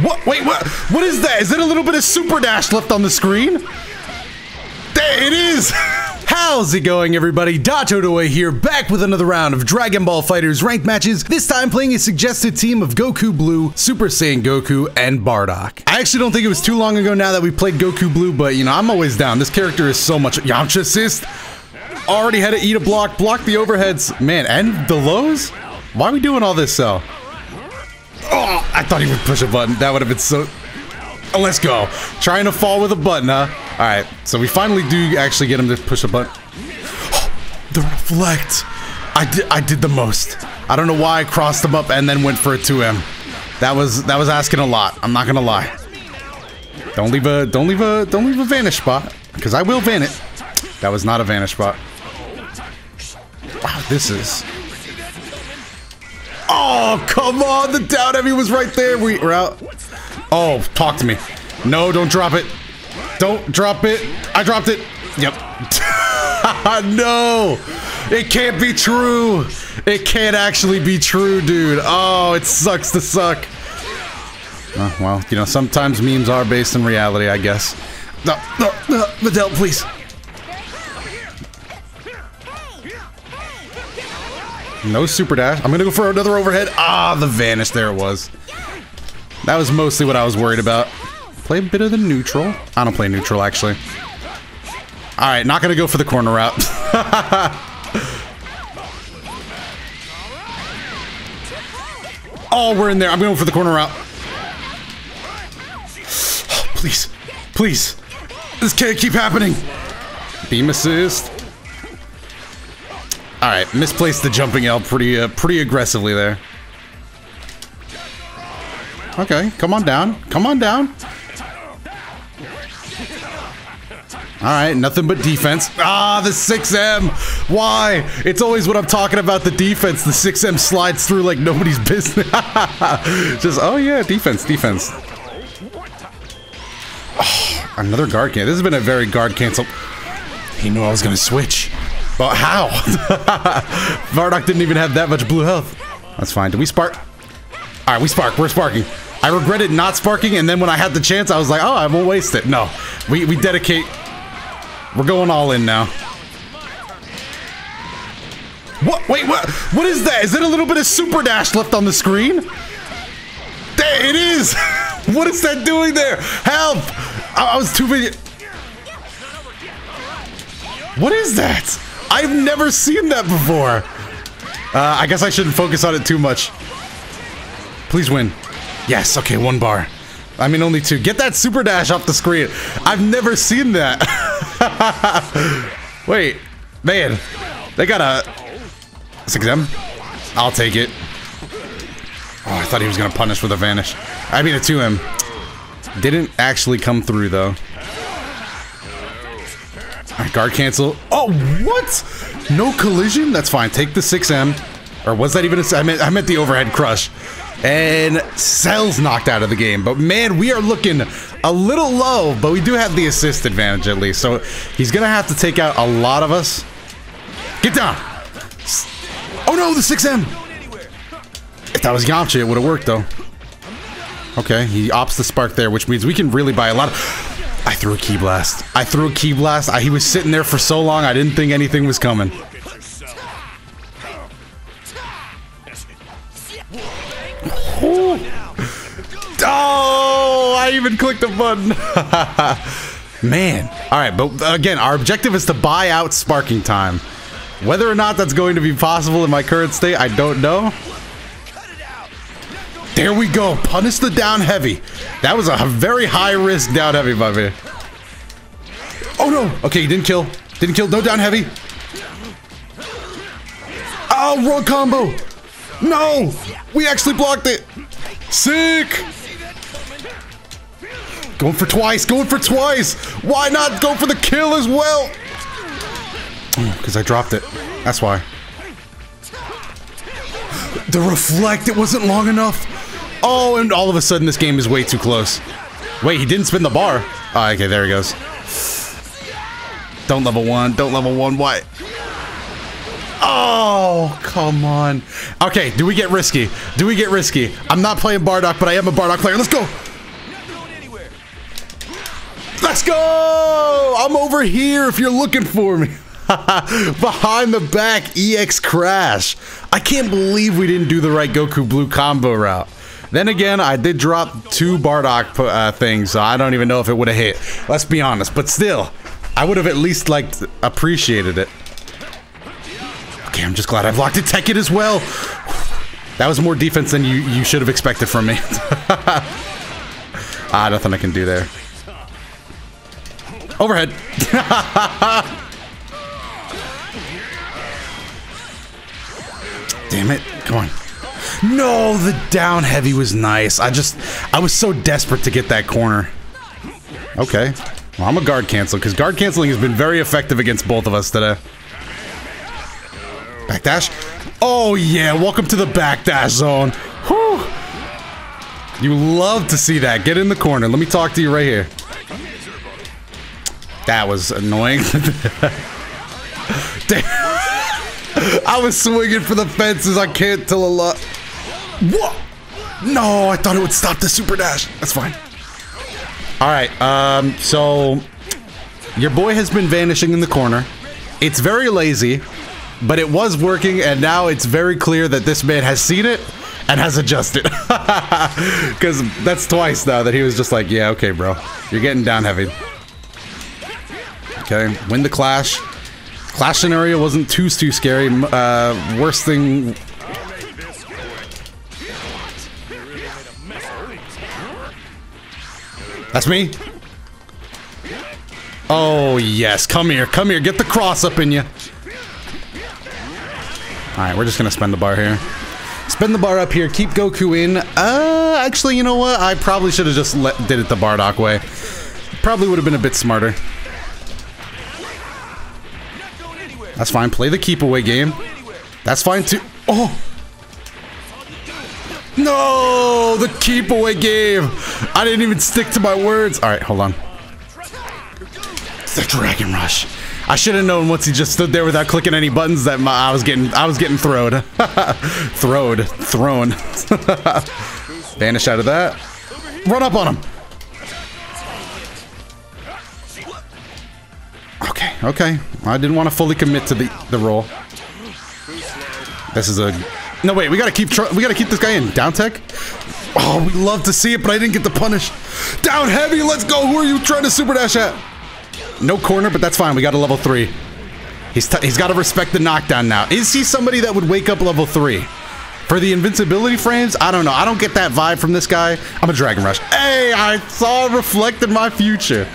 What? Wait, what? What is that? Is it a little bit of super dash left on the screen? There it is! How's it going, everybody? DotoDoya here, back with another round of Dragon Ball FighterZ ranked matches, this time playing a suggested team of Goku Blue, Super Saiyan Goku, and Bardock. I actually don't think it was too long ago now that we played Goku Blue, but you know, I'm always down. This character is so much- Yamcha assist! Already had to eat a block, block the overheads. Man, and the lows? Why are we doing all this, so? Oh, I thought he would push a button. That would have been so... Oh, let's go. Trying to fall with a button, huh? All right, so we finally do actually get him to push a button. the reflect. I did, I did the most. I don't know why I crossed him up and then went for a 2M. That was that was asking a lot. I'm not gonna lie. Don't leave a don't leave a don't leave a vanish spot because I will van it. That was not a vanish spot. Wow, this is. Oh come on! The down heavy was right there. We, we're out. Oh, talk to me. No, don't drop it. Don't drop it. I dropped it. Yep. no. It can't be true. It can't actually be true, dude. Oh, it sucks to suck. Oh, well, you know, sometimes memes are based in reality, I guess. No, no, no, Videl, please. No super dash. I'm gonna go for another overhead. Ah, the vanish. There it was. That was mostly what I was worried about. Play a bit of the neutral. I don't play neutral, actually. Alright, not gonna go for the corner route. oh, we're in there. I'm going for the corner route. please. Please. This can't keep happening. Beam assist. Alright, misplaced the jumping L pretty, uh, pretty aggressively there. Okay, come on down. Come on down. Alright, nothing but defense. Ah, the 6M! Why? It's always what I'm talking about the defense, the 6M slides through like nobody's business. Just, oh yeah, defense, defense. Oh, another guard cancel. This has been a very guard cancel. He knew I was gonna switch. But how? Bardock didn't even have that much blue health. That's fine. Did we spark? Alright, we spark. We're sparking. I regretted not sparking, and then when I had the chance, I was like, oh, I won't waste it. No. We, we dedicate... We're going all in now. What? Wait, what? What is that? Is it a little bit of super dash left on the screen? There it is! what is that doing there? Help! I, I was too busy... What is that? I've never seen that before. Uh, I guess I shouldn't focus on it too much. Please win. Yes, okay, one bar. I mean, only two. Get that super dash off the screen. I've never seen that. Wait, man. They got a 6M. I'll take it. Oh, I thought he was going to punish with a vanish. I mean, a 2M. Didn't actually come through, though. Guard cancel. Oh, what? No collision? That's fine. Take the 6M. Or was that even a... I meant, I meant the overhead crush. And Cell's knocked out of the game. But man, we are looking a little low, but we do have the assist advantage at least. So he's going to have to take out a lot of us. Get down. Oh no, the 6M. If that was Yamcha, it would have worked though. Okay, he opts the spark there, which means we can really buy a lot of... I threw a ki blast. I threw a ki blast. I, he was sitting there for so long, I didn't think anything was coming. Ooh. Oh, I even clicked the button. Man. All right, but uh, again, our objective is to buy out sparking time. Whether or not that's going to be possible in my current state, I don't know. There we go. Punish the down heavy. That was a very high risk down heavy by me. Oh no. Okay, he didn't kill. Didn't kill. No down heavy. Oh, wrong combo. No! We actually blocked it! Sick! Going for twice, going for twice! Why not go for the kill as well? Hmm, because I dropped it. That's why. The reflect, it wasn't long enough. Oh, and all of a sudden this game is way too close. Wait, he didn't spin the bar. Oh, okay, there he goes. Don't level one, don't level one, why? Oh, come on. Okay, do we get risky? Do we get risky? I'm not playing Bardock, but I am a Bardock player. Let's go. Let's go! I'm over here if you're looking for me. Behind the back, EX Crash. I can't believe we didn't do the right Goku Blue combo route. Then again, I did drop two Bardock uh, things, so I don't even know if it would have hit. Let's be honest, but still, I would have at least like appreciated it. Okay, I'm just glad I've locked it Tekkit as well. That was more defense than you, you should have expected from me. ah, nothing I can do there. Overhead. Damn it. Come on. No, the down heavy was nice. I just, I was so desperate to get that corner. Okay. Well, I'm a guard cancel, because guard canceling has been very effective against both of us today. Backdash. Oh, yeah. Welcome to the backdash zone. Whew. You love to see that. Get in the corner. Let me talk to you right here. That was annoying. Damn. I was swinging for the fences. I can't tell a lot. What? No, I thought it would stop the super dash. That's fine. All right. Um. So your boy has been vanishing in the corner. It's very lazy, but it was working, and now it's very clear that this man has seen it and has adjusted. Because that's twice now that he was just like, yeah, okay, bro. You're getting down heavy. Okay, win the clash. Clash scenario wasn't too too scary. Uh, worst thing. That's me. Oh yes, come here, come here, get the cross up in you. All right, we're just gonna spend the bar here. Spend the bar up here, keep Goku in. Uh, actually, you know what? I probably should have just let, did it the Bardock way. Probably would have been a bit smarter. That's fine. Play the keep away game. That's fine too. Oh! No! The keep away game! I didn't even stick to my words. Alright, hold on. the Dragon Rush. I should have known once he just stood there without clicking any buttons that my, I was getting I was getting throwed. throwed. Thrown. Vanish out of that. Run up on him. Okay, okay. I didn't want to fully commit to the the roll. This is a no wait. We gotta keep we gotta keep this guy in down tech. Oh, we love to see it, but I didn't get the punish. Down heavy. Let's go. Who are you trying to super dash at? No corner, but that's fine. We got a level three. He's he's got to respect the knockdown now. Is he somebody that would wake up level three? For the invincibility frames, I don't know. I don't get that vibe from this guy. I'm a Dragon Rush. Hey, I saw reflected my future.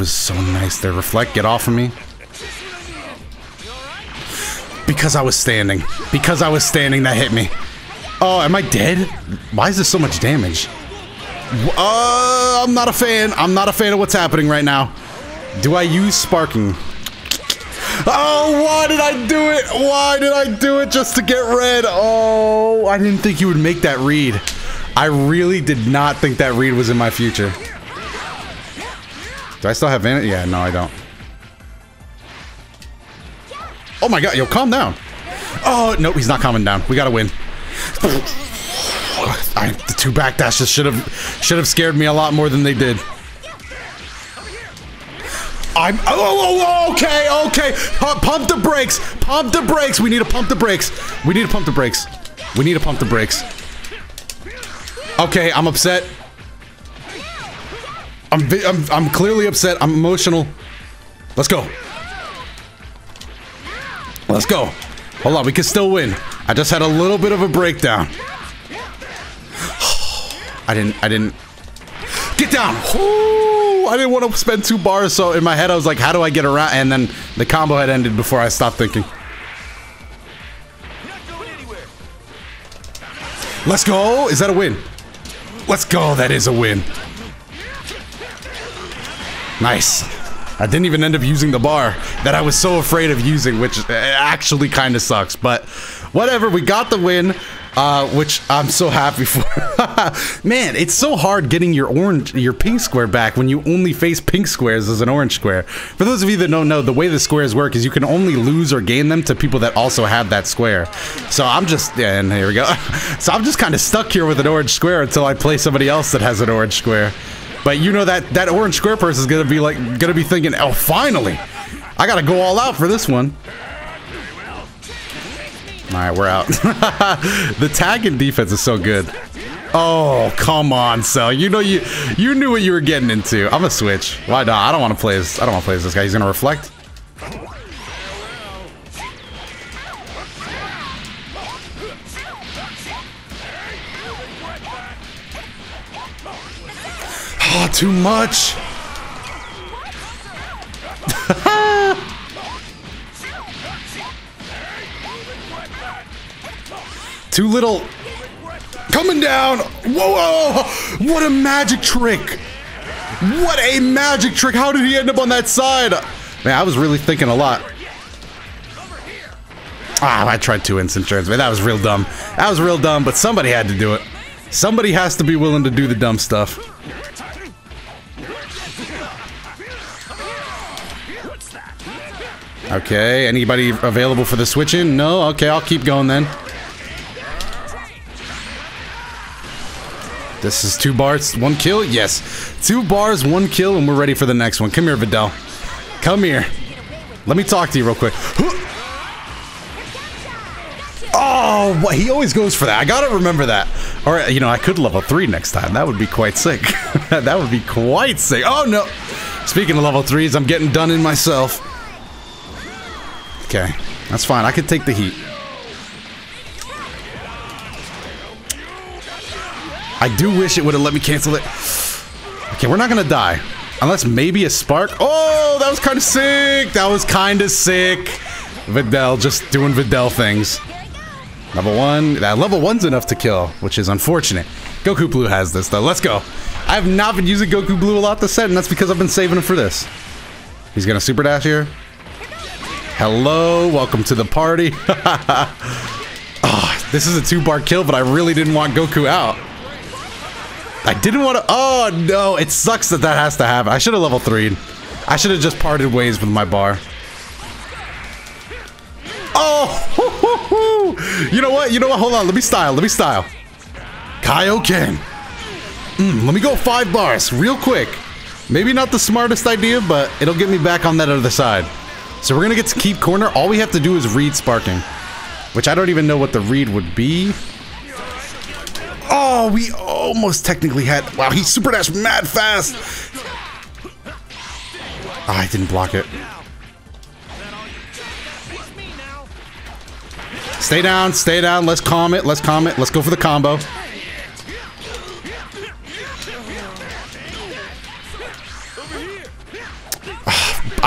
Was so nice there. Reflect, get off of me. Because I was standing. Because I was standing, that hit me. Oh, am I dead? Why is this so much damage? Uh, I'm not a fan. I'm not a fan of what's happening right now. Do I use sparking? Oh, why did I do it? Why did I do it just to get read? Oh, I didn't think you would make that read. I really did not think that read was in my future. Do I still have vanity? Yeah, no, I don't. Oh my god, yo, calm down. Oh, nope, he's not calming down. We gotta win. I, the two backdashes should have should have scared me a lot more than they did. I'm oh, oh, oh, oh okay okay pump the brakes pump the brakes we need to pump the brakes we need to pump the brakes we need to pump the brakes okay I'm upset I'm, I'm, I'm clearly upset. I'm emotional. Let's go. Let's go. Hold on, we can still win. I just had a little bit of a breakdown. I didn't, I didn't. Get down! Ooh, I didn't want to spend two bars, so in my head I was like, how do I get around? And then the combo had ended before I stopped thinking. Let's go! Is that a win? Let's go, that is a win. Nice. I didn't even end up using the bar that I was so afraid of using, which actually kind of sucks. But whatever. We got the win, uh, which I'm so happy for. Man, it's so hard getting your orange, your pink square back when you only face pink squares as an orange square. For those of you that don't know, the way the squares work is you can only lose or gain them to people that also have that square. So I'm just, and here we go. so I'm just kind of stuck here with an orange square until I play somebody else that has an orange square. But you know that that orange square person is gonna be like, gonna be thinking, oh, finally, I gotta go all out for this one. All right, we're out. the tag and defense is so good. Oh, come on, Cell. You know you you knew what you were getting into. I'm gonna switch. Why not? I don't want to play as I don't want to play as this guy. He's gonna reflect. Oh, too much. Too little. Coming down. Whoa. What a magic trick. What a magic trick. How did he end up on that side? Man, I was really thinking a lot. Ah, I tried two instant turns, man. That was real dumb. That was real dumb, but somebody had to do it. Somebody has to be willing to do the dumb stuff. Okay, anybody available for the switch in? No? Okay, I'll keep going then. This is two bars, one kill? Yes. Two bars, one kill, and we're ready for the next one. Come here, Videl. Come here. Let me talk to you real quick. Oh, what? he always goes for that. I gotta remember that. Or, you know, I could level 3 next time. That would be quite sick. that would be quite sick. Oh, no. Speaking of level 3s, I'm getting done in myself. Okay, that's fine. I could take the heat. I do wish it would have let me cancel it. Okay, we're not gonna die. Unless maybe a spark. Oh, that was kind of sick. That was kind of sick. Videl just doing Videl things. Level one. That level one's enough to kill, which is unfortunate. Goku Blue has this though. Let's go. I have not been using Goku Blue a lot this set, and that's because I've been saving him for this. He's gonna super dash here. Hello, welcome to the party. oh, this is a two-bar kill, but I really didn't want Goku out. I didn't want to. Oh no, it sucks that that has to happen. I should have level 3 I should have just parted ways with my bar. Oh, you know what? You know what? Hold on. Let me style. Let me style. Kaioken. Mm, let me go five bars real quick. Maybe not the smartest idea, but it'll get me back on that other side. So we're gonna get to keep corner. All we have to do is read sparking. Which I don't even know what the read would be. Oh, we almost technically had... Wow, he super dashed mad fast. Oh, I didn't block it. Stay down, stay down. Let's calm it. Let's calm it. Let's go for the combo.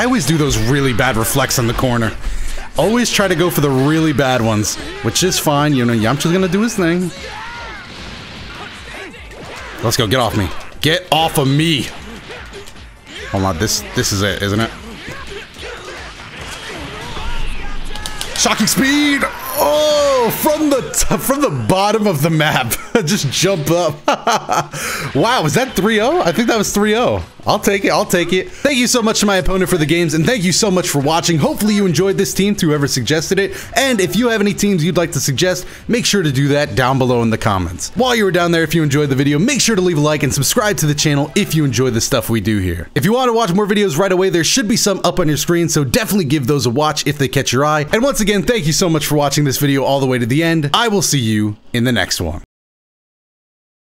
I always do those really bad reflects in the corner. Always try to go for the really bad ones, which is fine. You know, Yamcha's gonna do his thing. Let's go. Get off me. Get off of me. Hold on. This this is it, isn't it? Shocking speed. Oh, from the from the bottom of the map. Just jump up. wow, was that 3-0? I think that was 3-0. I'll take it. I'll take it. Thank you so much to my opponent for the games, and thank you so much for watching. Hopefully you enjoyed this team to whoever suggested it. And if you have any teams you'd like to suggest, make sure to do that down below in the comments. While you were down there, if you enjoyed the video, make sure to leave a like and subscribe to the channel if you enjoy the stuff we do here. If you want to watch more videos right away, there should be some up on your screen, so definitely give those a watch if they catch your eye. And once again, thank you so much for watching this video all the way to the end. I will see you in the next one.